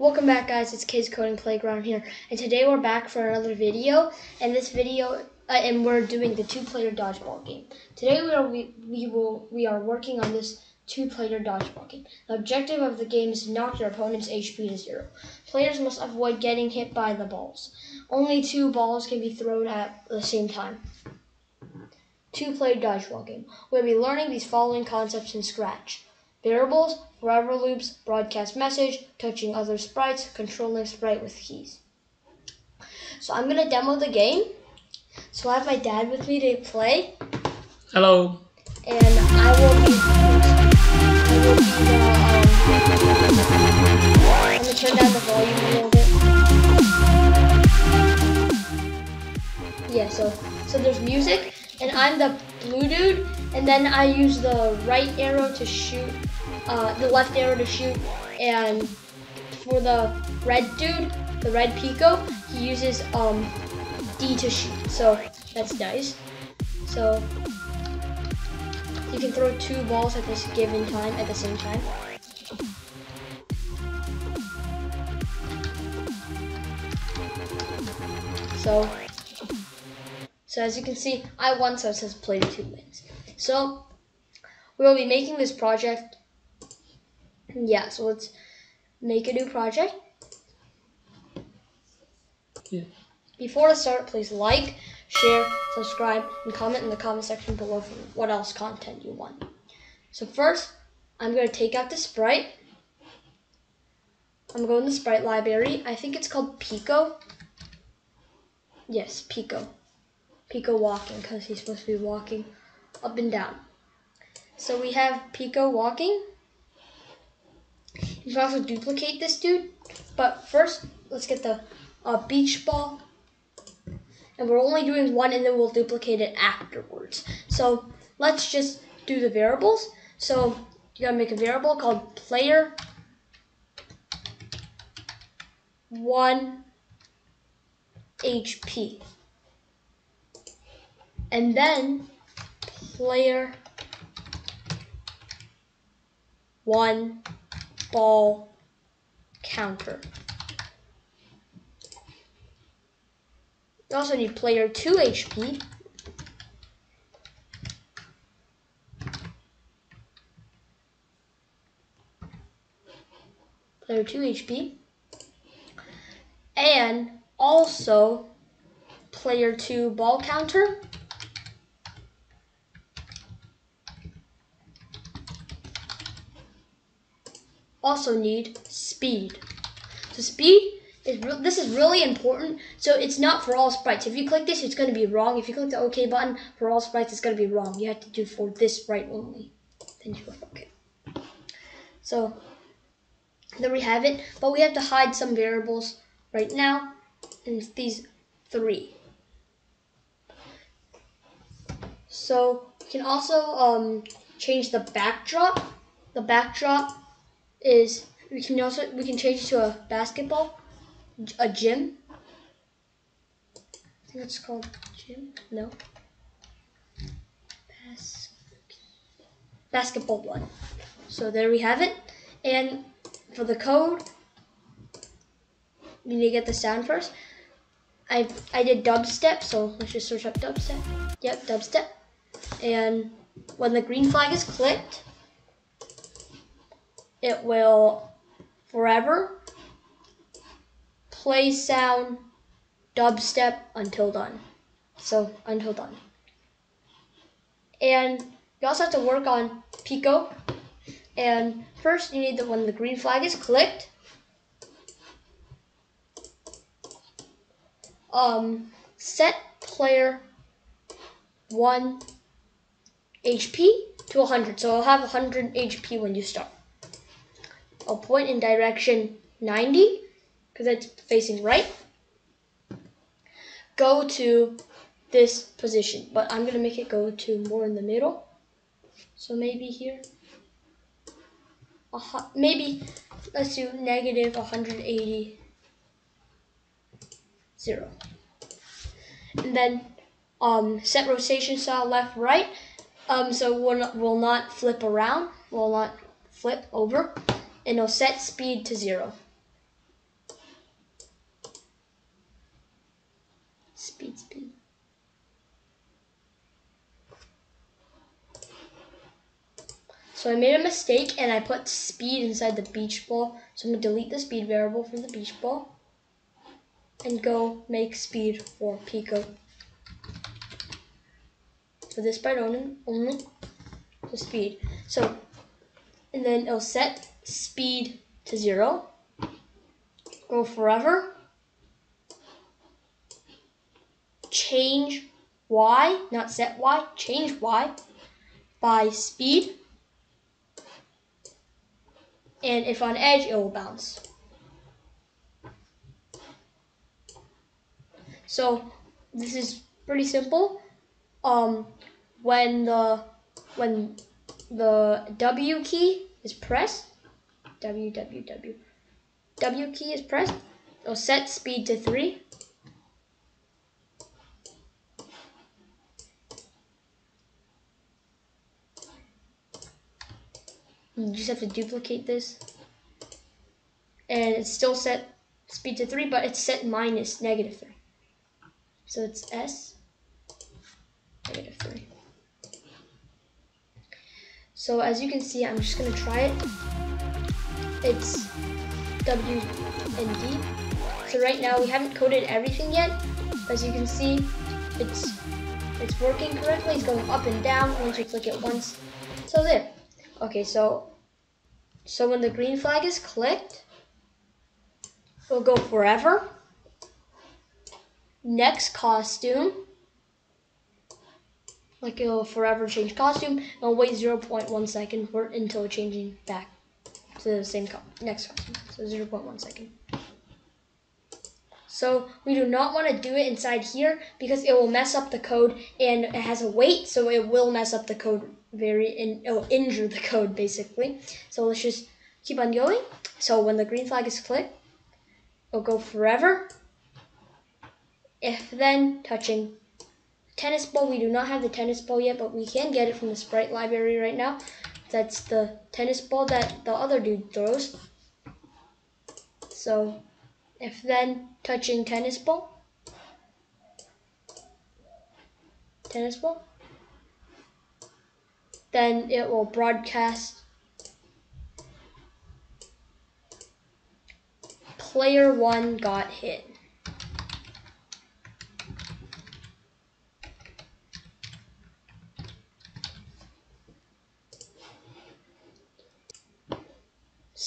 Welcome back guys, it's Kids Coding Playground here, and today we're back for another video, and this video, uh, and we're doing the two-player dodgeball game. Today we are, we, we, will, we are working on this two-player dodgeball game. The objective of the game is to knock your opponent's HP to zero. Players must avoid getting hit by the balls. Only two balls can be thrown at the same time. Two-player dodgeball game. We'll be learning these following concepts in Scratch. Variables, forever loops, broadcast message, touching other sprites, controlling sprite with keys. So I'm gonna demo the game. So I have my dad with me to play. Hello. And I will be, I will be the, um, I'm gonna turn down the volume a little bit. Yeah, so, so there's music, and I'm the blue dude, and then I use the right arrow to shoot, uh, the left arrow to shoot, and for the red dude, the red Pico, he uses um, D to shoot, so that's nice. So you can throw two balls at this given time at the same time. So so as you can see, I won, so it says player two wins. So we will be making this project. Yeah, so let's make a new project. Yeah. Before I start, please like, share, subscribe, and comment in the comment section below for what else content you want. So first, I'm going to take out the sprite. I'm going to the sprite library. I think it's called Pico. Yes, Pico. Pico walking because he's supposed to be walking up and down. So we have Pico walking. You can also duplicate this dude. But first, let's get the uh, beach ball. And we're only doing one and then we'll duplicate it afterwards. So let's just do the variables. So you gotta make a variable called player one HP and then player one ball counter. You also need player 2 HP. Player 2 HP. And also player 2 ball counter. Also need speed. So speed is this is really important. So it's not for all sprites. If you click this, it's going to be wrong. If you click the OK button for all sprites, it's going to be wrong. You have to do for this sprite only. Then you click OK. So there we have it. But we have to hide some variables right now. And it's these three. So you can also um, change the backdrop. The backdrop is we can also we can change it to a basketball, a gym. I think it's called gym. No. Bas basketball one. So there we have it. And for the code, we need to get the sound first. I I did dubstep, so let's just search up dubstep. Yep, dubstep. And when the green flag is clicked, it will forever play sound dubstep until done. So until done. And you also have to work on Pico. And first you need the when the green flag is clicked. Um, set player one HP to 100. So I'll have 100 HP when you start. I'll point in direction 90 because it's facing right. Go to this position, but I'm going to make it go to more in the middle. So maybe here. Uh, maybe let's do negative 180 zero. And then um, set rotation style left right. Um, so we'll not, will not flip around. Will not flip over and it'll set speed to zero. Speed, speed. So I made a mistake and I put speed inside the beach ball. So I'm gonna delete the speed variable from the beach ball and go make speed for Pico. For this part only, only the speed. So, and then it'll set speed to zero. Go forever. Change y, not set y, change y by speed. And if on edge, it will bounce. So this is pretty simple. Um, when the when the W key is pressed, W W key is pressed, it'll set speed to three. You just have to duplicate this. And it's still set speed to 3, but it's set minus negative 3. So it's S, negative 3. So as you can see, I'm just going to try it. It's W and D. So right now we haven't coded everything yet. As you can see, it's it's working correctly. It's going up and down once you click it once. So there. Okay, so so when the green flag is clicked, it'll go forever. Next costume. Like it'll forever change costume. It'll wait 0.1 second for until changing back to the same co next costume. So 0.1 second. So we do not want to do it inside here because it will mess up the code and it has a wait, so it will mess up the code very, in, it will injure the code basically. So let's just keep on going. So when the green flag is clicked, it'll go forever. If then touching tennis ball, we do not have the tennis ball yet, but we can get it from the sprite library right now. That's the tennis ball that the other dude throws. So if then touching tennis ball, tennis ball, then it will broadcast player one got hit.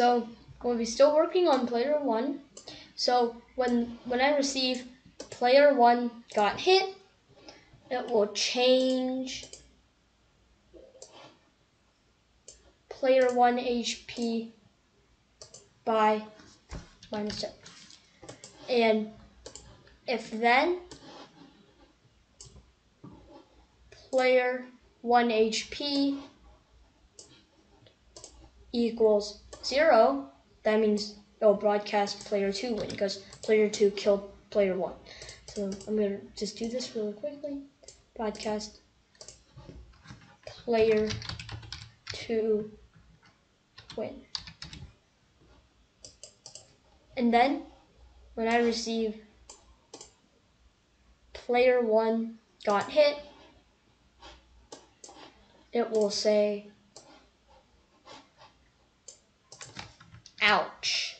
So we'll be still working on player one. So when when I receive player one got hit, it will change player one HP by minus 10. And if then player 1 HP equals 0, that means it'll broadcast player 2 win because player 2 killed player 1. So I'm to just do this really quickly. Broadcast player 2 win. And then when I receive player one got hit, it will say, ouch,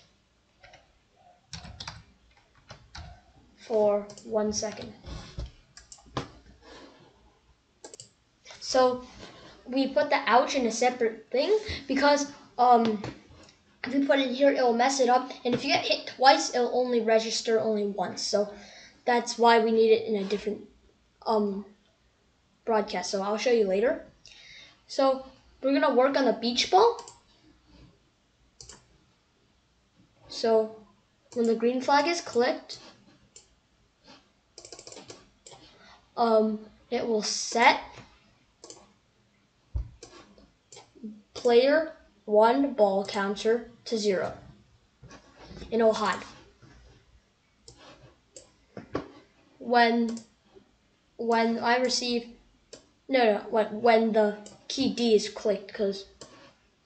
for one second. So we put the ouch in a separate thing because um, if you put it here, it will mess it up. And if you get hit twice, it'll only register only once. So that's why we need it in a different um, broadcast. So I'll show you later. So we're going to work on the beach ball. So when the green flag is clicked, um, it will set player one ball counter to zero. And it'll hide. When when I receive no no when when the key D is clicked because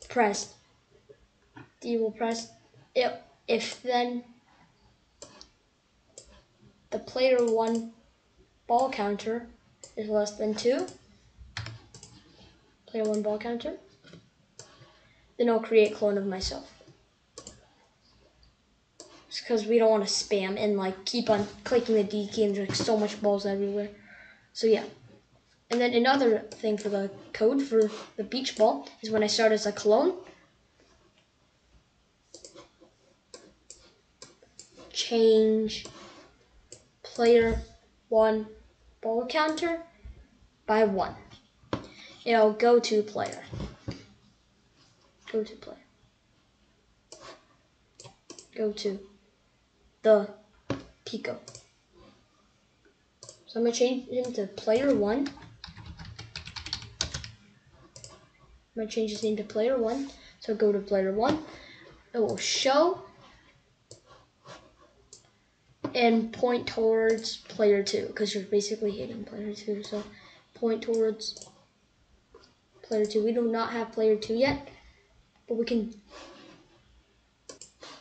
pressed D will press it if then the player one ball counter is less than 2. Player 1 ball counter. Then I'll create clone of myself. It's because we don't want to spam and like keep on clicking the D key and there's like so much balls everywhere. So yeah. And then another thing for the code for the beach ball is when I start as a clone, change player one ball counter by one. It'll go to player. Go to player. Go to the Pico. So I'm gonna change him to player one. I'm gonna change his name to player one. So go to player one. It will show and point towards player two because you're basically hitting player two. So point towards player two. We do not have player two yet, but we can.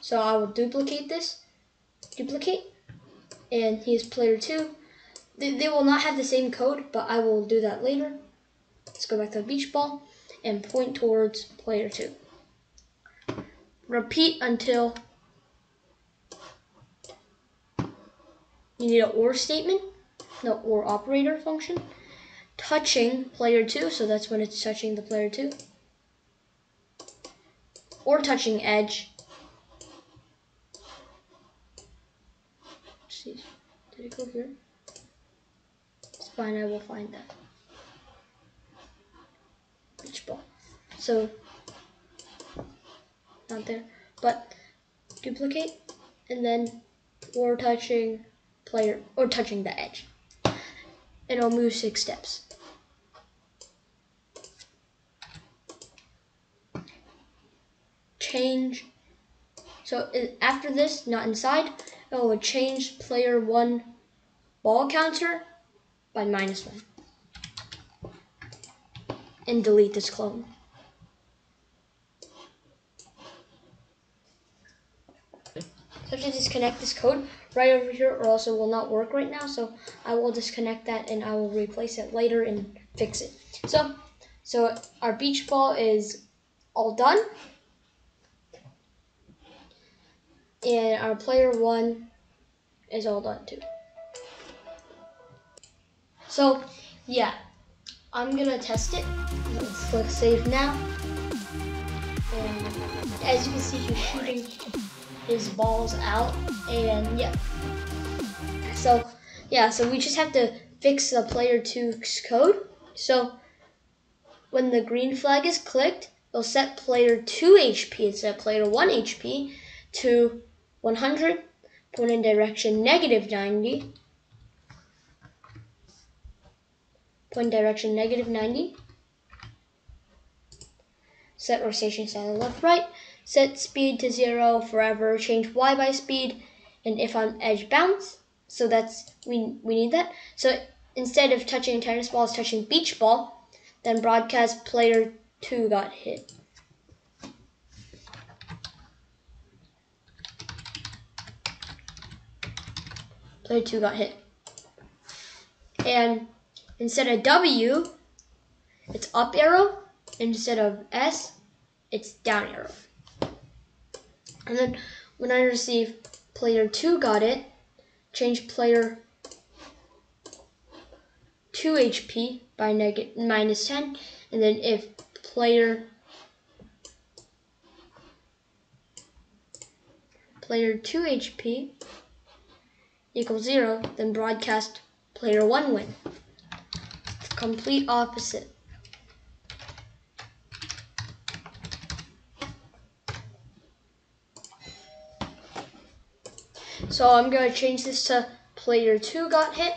So I will duplicate this, duplicate, and he's player two. They, they will not have the same code, but I will do that later. Let's go back to the beach ball and point towards player two. Repeat until you need an OR statement, the OR operator function, touching player two, so that's when it's touching the player two, or touching edge. Let's see, did it go here? It's fine, I will find that. Beach ball. So, not there, but duplicate, and then or touching player or touching the edge. I'll move six steps. Change. So after this, not inside, it will change player one ball counter by minus one. And delete this clone. So to disconnect this code right over here or else it will not work right now. So I will disconnect that and I will replace it later and fix it. So, so our beach ball is all done. And our player one is all done too. So, yeah, I'm gonna test it. Let's click save now. And as you can see, he's shooting his balls out and yeah. So yeah so we just have to fix the player 2's code. So when the green flag is clicked it'll set player 2 HP instead of player 1 HP to 100 point in direction negative 90 point direction negative 90 set rotation center left right set speed to zero forever, change Y by speed, and if on edge bounce. So that's, we, we need that. So instead of touching tennis ball, touching beach ball. Then broadcast player two got hit. Player two got hit. And instead of W, it's up arrow. Instead of S, it's down arrow. And then when I receive player 2 got it, change player 2 HP by negative minus 10. And then if player player 2 HP equals 0, then broadcast player 1 win. Complete opposite. So I'm going to change this to player 2 got hit.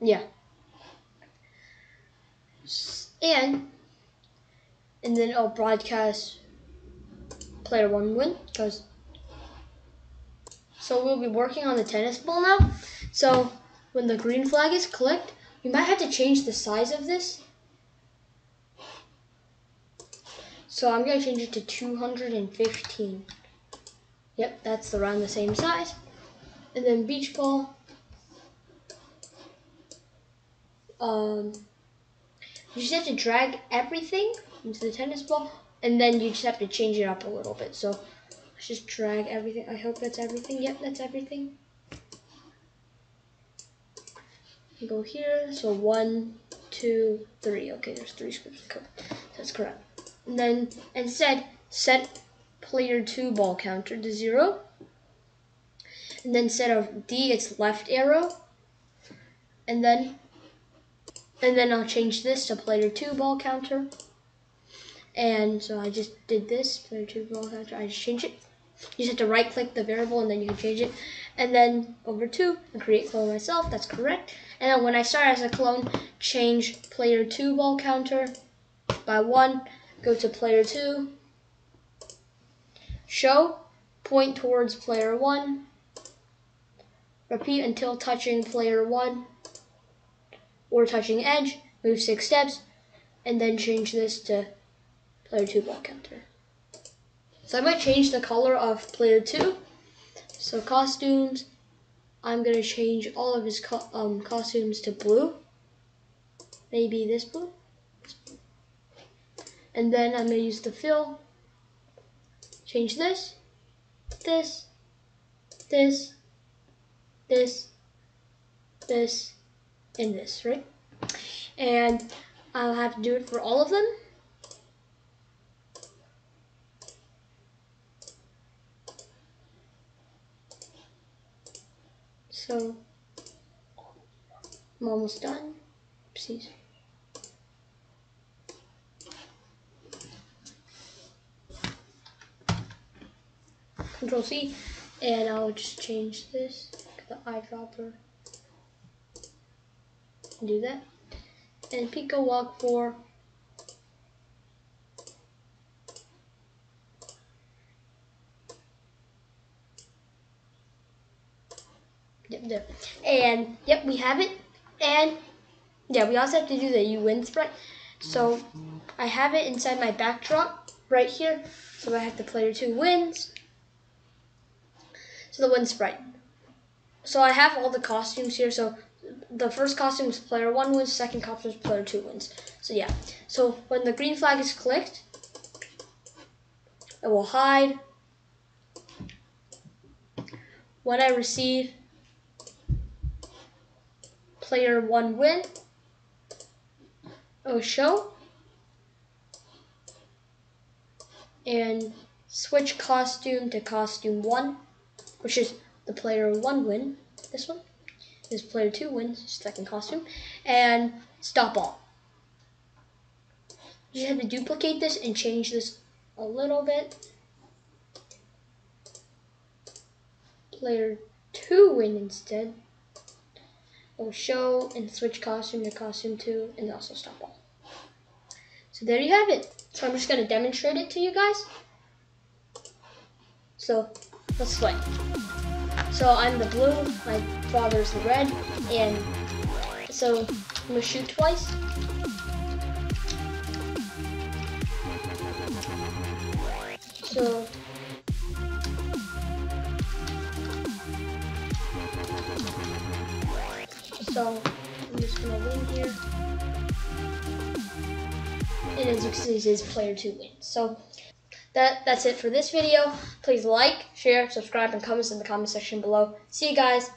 Yeah. And, and then I'll broadcast player 1 win. Because, so we'll be working on the tennis ball now. So when the green flag is clicked, you might have to change the size of this. So I'm going to change it to 215. Yep, that's around the same size. And then beach ball. um, you just have to drag everything into the tennis ball, and then you just have to change it up a little bit. So let's just drag everything. I hope that's everything. Yep, that's everything. You go here. So one, two, three. Okay, there's three squares. That's correct. And then instead set player two ball counter to zero. And then instead of D, it's left arrow. And then and then I'll change this to player two ball counter. And so I just did this, player two ball counter. I just change it. You just have to right click the variable and then you can change it. And then over two and create clone myself. That's correct. And then when I start as a clone, change player two ball counter by one. Go to player two. Show, point towards player one. Repeat until touching player one or touching edge, move six steps, and then change this to player two ball counter. So I might change the color of player two. So costumes, I'm gonna change all of his co um, costumes to blue. Maybe this blue. And then I'm gonna use the fill. Change this, this, this, this, this, and this, right? And I'll have to do it for all of them. So I'm almost done. Oopsies. Control C, and I'll just change this the eyedropper. Do that. And Pico walk for Yep, there. And yep, we have it. And yeah, we also have to do the you win sprite. So I have it inside my backdrop right here. So I have the player two wins. So the win sprite. So I have all the costumes here. So the first costume is player one wins, second costume is player two wins. So yeah. So when the green flag is clicked, it will hide. When I receive player one win, it will show. And switch costume to costume one, which is the player one win, this one is player two wins, second costume, and stop all. You just have to duplicate this and change this a little bit. Player two win instead. Will show and switch costume to costume two and also stop all. So there you have it. So I'm just gonna demonstrate it to you guys. So let's play. So I'm the blue, my father's the red, and so I'm gonna shoot twice. So So I'm just gonna win here. And as you can see, it is player two wins. So that that's it for this video. Please like, share, subscribe, and comment in the comment section below. See you guys.